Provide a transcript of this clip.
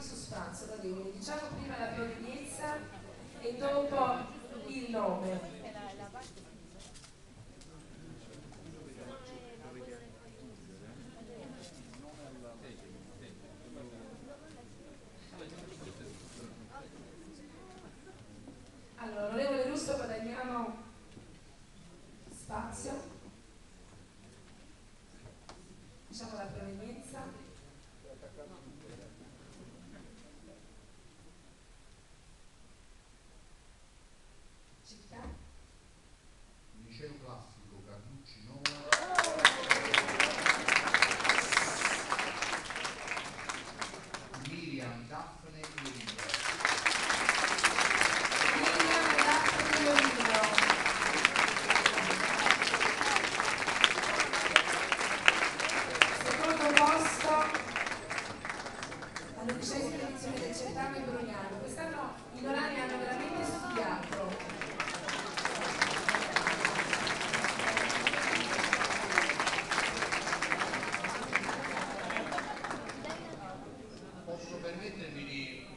di suspense, va bene. Diciamo prima la provenienza e dopo il nome. Allora, onorevole Russo, guadagniamo spazio. Diciamo la provenienza. all'undicesima edizione del certame Brugnano. Quest'anno i Dolani hanno veramente studiato. Posso permettermi di